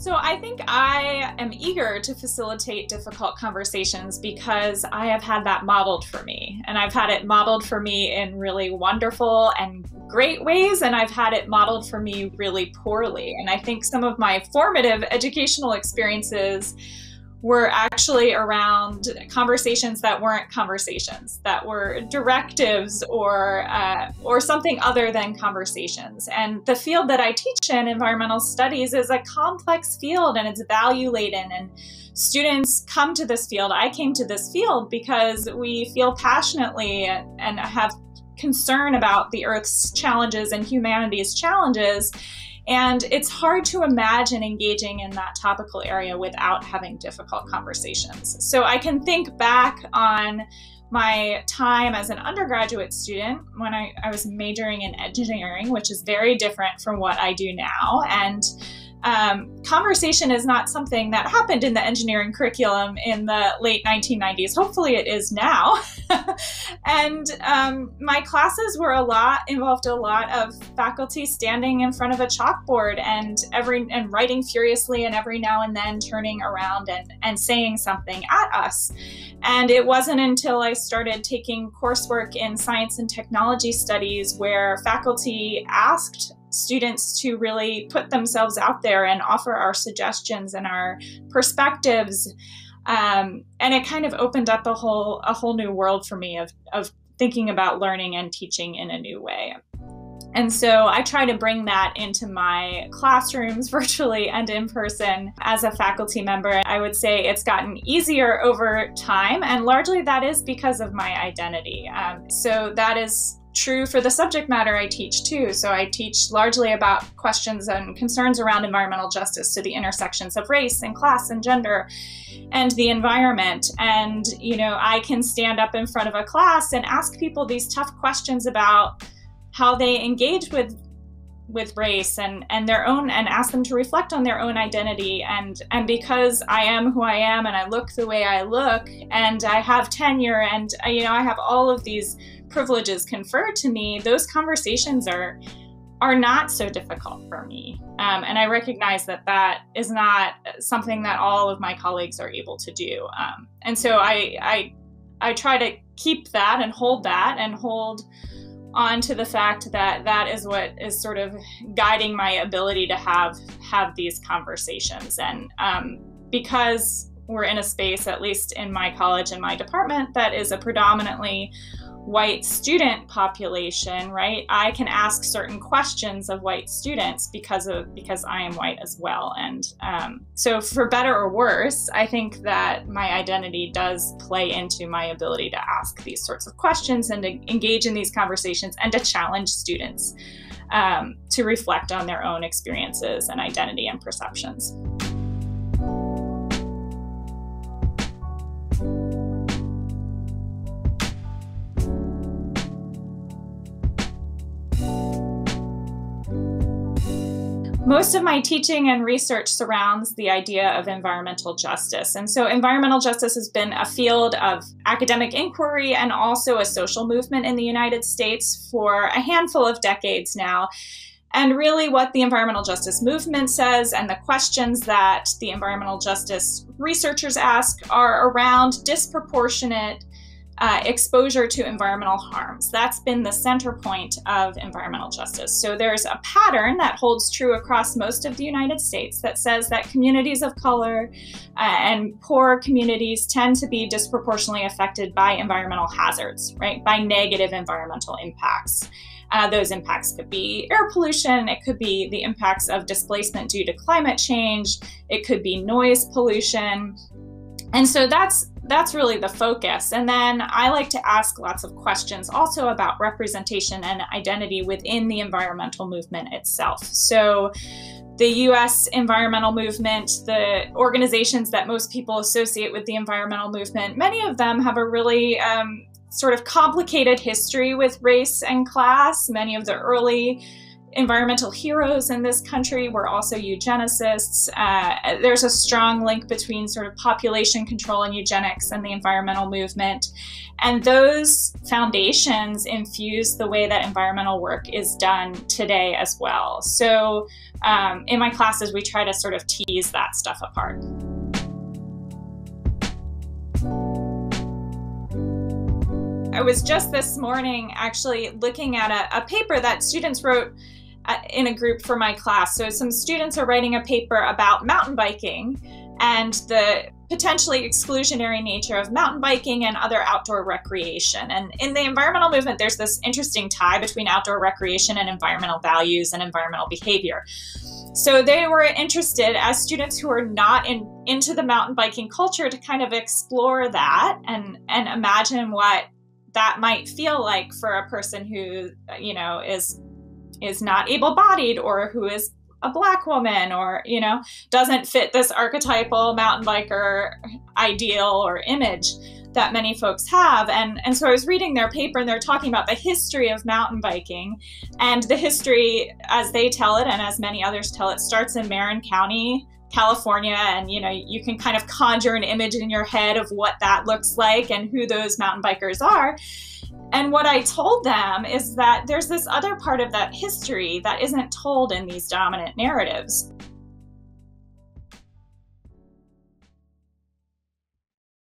So I think I am eager to facilitate difficult conversations because I have had that modeled for me. And I've had it modeled for me in really wonderful and great ways, and I've had it modeled for me really poorly. And I think some of my formative educational experiences were actually around conversations that weren't conversations, that were directives or uh, or something other than conversations. And the field that I teach in, environmental studies, is a complex field and it's value laden. And students come to this field. I came to this field because we feel passionately and, and have concern about the Earth's challenges and humanity's challenges. And it's hard to imagine engaging in that topical area without having difficult conversations. So I can think back on my time as an undergraduate student when I, I was majoring in engineering, which is very different from what I do now. And um, conversation is not something that happened in the engineering curriculum in the late 1990s. Hopefully, it is now. and um, my classes were a lot involved a lot of faculty standing in front of a chalkboard and every and writing furiously and every now and then turning around and, and saying something at us. And it wasn't until I started taking coursework in science and technology studies where faculty asked students to really put themselves out there and offer our suggestions and our perspectives. Um, and it kind of opened up a whole a whole new world for me of of thinking about learning and teaching in a new way. And so I try to bring that into my classrooms virtually and in person as a faculty member. I would say it's gotten easier over time, and largely that is because of my identity. Um, so that is true for the subject matter I teach too. So I teach largely about questions and concerns around environmental justice, so the intersections of race and class and gender and the environment. And, you know, I can stand up in front of a class and ask people these tough questions about how they engage with with race and and their own and ask them to reflect on their own identity and and because I am who I am and I look the way I look and I have tenure and you know I have all of these privileges conferred to me, those conversations are are not so difficult for me. Um, and I recognize that that is not something that all of my colleagues are able to do. Um, and so I, I, I try to keep that and hold that and hold on to the fact that that is what is sort of guiding my ability to have have these conversations. And um, because we're in a space, at least in my college and my department, that is a predominantly white student population, right? I can ask certain questions of white students because of because I am white as well. And um, so, for better or worse, I think that my identity does play into my ability to ask these sorts of questions and to engage in these conversations and to challenge students um, to reflect on their own experiences and identity and perceptions. Most of my teaching and research surrounds the idea of environmental justice. And so, environmental justice has been a field of academic inquiry and also a social movement in the United States for a handful of decades now. And really, what the environmental justice movement says and the questions that the environmental justice researchers ask are around disproportionate uh, exposure to environmental harms. That's been the center point of environmental justice. So there's a pattern that holds true across most of the United States that says that communities of color uh, and poor communities tend to be disproportionately affected by environmental hazards, right? By negative environmental impacts. Uh, those impacts could be air pollution, it could be the impacts of displacement due to climate change, it could be noise pollution. And so that's that's really the focus. And then I like to ask lots of questions also about representation and identity within the environmental movement itself. So, the US environmental movement, the organizations that most people associate with the environmental movement, many of them have a really um, sort of complicated history with race and class. Many of the early environmental heroes in this country were also eugenicists. Uh, there's a strong link between sort of population control and eugenics and the environmental movement. And those foundations infuse the way that environmental work is done today as well. So um, in my classes, we try to sort of tease that stuff apart. I was just this morning actually looking at a, a paper that students wrote Uh, in a group for my class. So, some students are writing a paper about mountain biking and the potentially exclusionary nature of mountain biking and other outdoor recreation. And in the environmental movement, there's this interesting tie between outdoor recreation and environmental values and environmental behavior. So they were interested as students who are not in, into the mountain biking culture to kind of explore that and, and imagine what that might feel like for a person who, you know, is is not able-bodied or who is a black woman or you know doesn't fit this archetypal mountain biker ideal or image that many folks have. And and so I was reading their paper and they're talking about the history of mountain biking. And the history as they tell it and as many others tell it starts in Marin County California and you know you can kind of conjure an image in your head of what that looks like and who those mountain bikers are and what I told them is that there's this other part of that history that isn't told in these dominant narratives.